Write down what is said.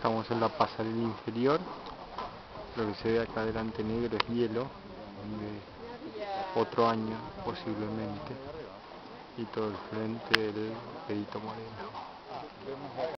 Estamos en la pasarela inferior. Lo que se ve acá adelante negro es hielo, de otro año posiblemente. Y todo el frente del Perito Moreno.